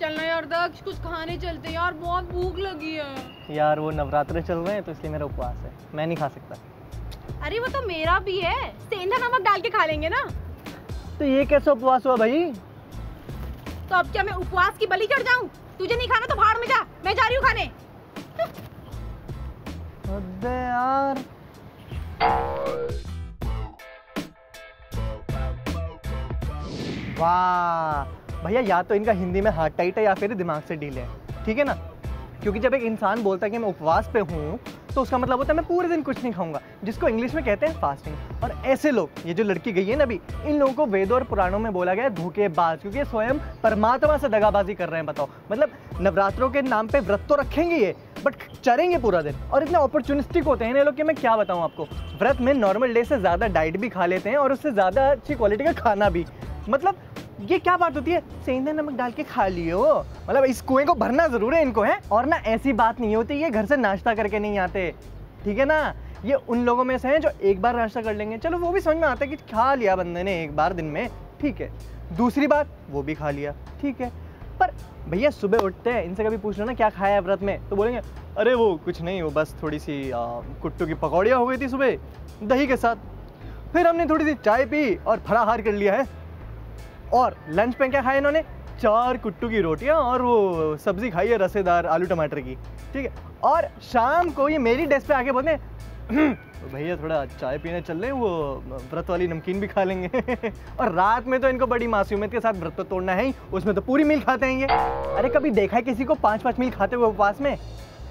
चलना यार दक्ष कुछ खाने चलते यार बहुत भूख लगी है। यार वो नवरात्रे चल रहे हैं तो इसलिए मेरा उपवास है। मैं नहीं खा सकता। अरे वो तो मेरा भी है। सेंधा नमक डाल के खा लेंगे ना। तो ये कैसा उपवास हुआ भाई? तो अब क्या मैं उपवास की बलि चढ़ जाऊँ? तुझे नहीं खाना तो भाड़ में जा। मैं जा रही हूँ खाने। अबे यार। वाह। भैया, या तो इनका हिंदी में हार्ट टाइट है या फिर दिमाग से डील है, ठीक है ना? क्योंकि जब एक इंसान बोलता है कि मैं उपवास पे हूँ तो उसका मतलब होता है मैं पूरे दिन कुछ नहीं खाऊँगा, जिसको इंग्लिश में कहते हैं फास्टिंग और ऐसे लोग, ये जो लड़की गई है ना अभी, इन लोगों को वेदों और पुराणों में बोला गया है धोखेबाज, क्योंकि स्वयं परमात्मा से दगाबाजी कर रहे हैं, बताओ। मतलब नवरात्रों के नाम पे व्रत तो रखेंगे ये बट चरेंगे पूरा दिन। और इतने अपॉर्चुनिस्टिक होते हैं ये लोग कि मैं क्या बताऊँ आपको? व्रत में नॉर्मल डे से ज़्यादा डाइट भी खा लेते हैं और उससे ज़्यादा अच्छी क्वालिटी का खाना भी। मतलब ये क्या बात होती है? सेंधा नमक डाल के खा लियो। मतलब इस कुएँ को भरना ज़रूर है इनको, है? और ना ऐसी बात नहीं होती, ये घर से नाश्ता करके नहीं आते। ठीक है ना? ये उन लोगों में से हैं जो एक बार नाश्ता कर लेंगे। चलो, वो भी समझ में आता है कि खा लिया बंदे ने एक बार दिन में। ठीक है। दूसरी बात, वो भी खा लिया। ठीक है। पर भैया, सुबह उठते हैं, इनसे कभी पूछ लो ना क्या खाया है व्रत में। तो बोलेंगे, अरे, वो कुछ नहीं, वो बस थोड़ी सी कुट्टू की पकौड़ियाँ हो गई थी सुबह, दही के साथ। फिर हमने थोड़ी सी चाय पी और फलाहार कर लिया है। और लंच में क्या खाया इन्होंने? चार कुट्टू की रोटियाँ और वो सब्ज़ी खाई है रसेदार आलू टमाटर की। ठीक है? और शाम को ये मेरी डेस्क पे आके बोलते "हम्म, तो भैया थोड़ा चाय पीने चल रहे वो व्रत वाली नमकीन भी खा लेंगे। और रात में तो इनको बड़ी मासूमियत के साथ व्रत तो तोड़ना है ही उसमें तो पूरी मील खाते हैं ये। अरे कभी देखा है किसी को पाँच पाँच मील खाते हुए उपवास में?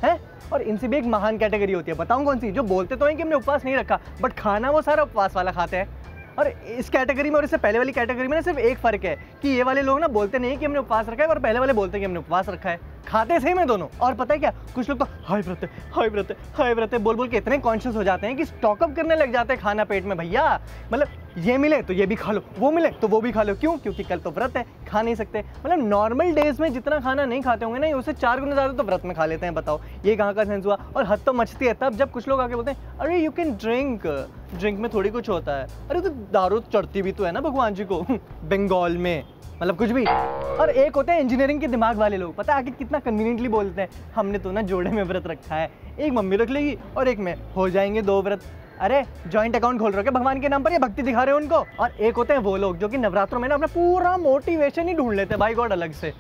है? और इनसे भी एक महान कैटेगरी होती है। बताऊँ कौन सी? जो बोलते तो हैं कि हमने उपवास नहीं रखा बट खाना वो सारा उपवास वाला खाते हैं। और इस कैटेगरी में और इससे पहले वाली कैटेगरी में ना सिर्फ़ एक फ़र्क है कि ये वाले लोग ना बोलते नहीं कि हमने उपवास रखा है और पहले वाले बोलते हैं कि हमने उपवास रखा है। खाते सेम है दोनों? और पता है क्या? कुछ लोग तो हाय व्रत हाय व्रत हाय व्रत बोल बोल के इतने कॉन्शियस हो जाते हैं कि स्टॉकअप करने लग जाते हैं खाना पेट में, भैया मतलब ये मिले तो ये भी खा लो, वो मिले तो वो भी खा लो, क्यों? क्योंकि कल तो व्रत है, खा नहीं सकते। मतलब नॉर्मल डेज़ में जितना खाना नहीं खाते होंगे ना उससे चार गुना ज़्यादा तो व्रत में खा लेते हैं, बताओ। ये कहाँ का सेंस हुआ? और हद तो मचती है तब जब कुछ लोग आके बोलते हैं, अरे यू कैन ड्रिंक ड्रिंक में थोड़ी कुछ होता है। अरे तो दारू चढ़ती भी तो है ना भगवान जी को, बंगाल में। मतलब कुछ भी। और एक होते हैं इंजीनियरिंग के दिमाग वाले लोग। पता है आगे कितना कन्वीनियंटली बोलते हैं, हमने तो ना जोड़े में व्रत रखा है। एक मम्मी रख लेगी और एक में। हो जाएँगे दो व्रत। अरे जॉइंट अकाउंट खोल रखे भगवान के नाम पर? ये भक्ति दिखा रहे हो उनको। और एक होते हैं वो लोग जो कि नवरात्रों में ना अपना पूरा मोटिवेशन ही ढूंढ लेते हैं। भाई गॉड अलग से।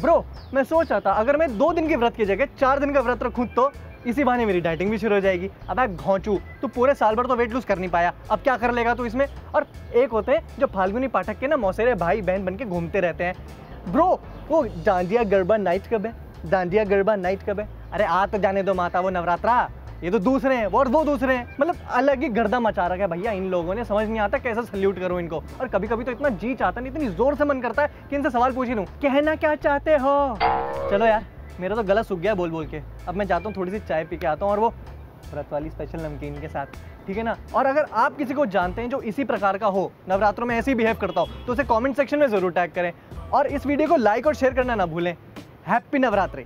ब्रो मैं सोच रहा था, अगर मैं दो दिन के व्रत की जगह चार दिन का व्रत रखूँ तो इसी बहाने मेरी डाइटिंग भी शुरू हो जाएगी। अब मैं घोंचू, तू पूरे साल भर तो वेट लूज कर नहीं पाया। अब क्या कर लेगा तू इसमें? और एक होते हैं जो फाल्गुनी पाठक के ना मौसेरे भाई बहन बन के घूमते रहते हैं। ब्रो, वो डांडिया गरबा नाइट कब है? डांडिया गरबा नाइट कब है? अरे आ तो जाने दो माता, वो नवरात्रा। ये तो दूसरे हैं और वो दूसरे हैं। मतलब अलग ही गर्दा मचा रखा है भैया इन लोगों ने, समझ नहीं आता कैसे सल्यूट करूँ इनको। और कभी कभी तो इतना जी चाहता नहीं, इतनी ज़ोर से मन करता है कि इनसे सवाल पूछ ही लूँ। कहना क्या चाहते हो? चलो यार मेरा तो गला सूख गया बोल बोल के। अब मैं जाता हूँ, थोड़ी सी चाय पी के आता हूँ और वो व्रत वाली स्पेशल नमकीन के साथ। ठीक है ना? और अगर आप किसी को जानते हैं जो इसी प्रकार का हो, नवरात्रों में ऐसे ही बिहेव करता हो तो उसे कमेंट सेक्शन में ज़रूर टैग करें। और इस वीडियो को लाइक और शेयर करना ना भूलें। हैप्पी नवरात्रि!